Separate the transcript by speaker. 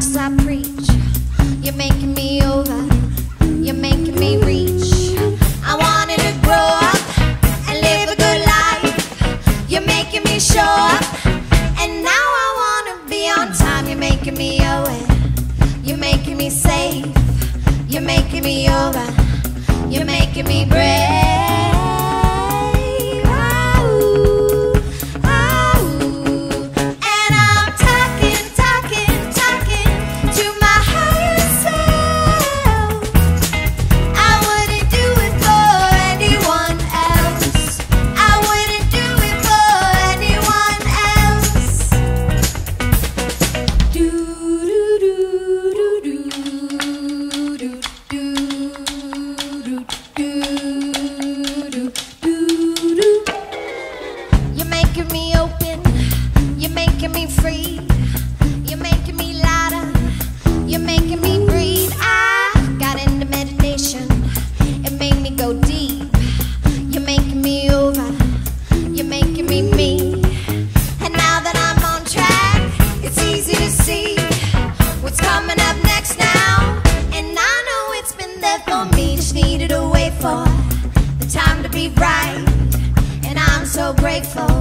Speaker 1: words I preach. You're making me over, you're making me reach. I wanted to grow up and live a good life. You're making me show up, and now I wanna be on time. You're making me owe you're making me safe, you're making me over, you're making me brave. You're making me open, you're making me free, you're making me lighter, you're making me breathe. I got into meditation, it made me go deep. You're making me over, you're making me me. And now that I'm on track, it's easy to see what's coming up next now. And I know it's been there for me, just needed a wait for the time to be right. And I'm so grateful.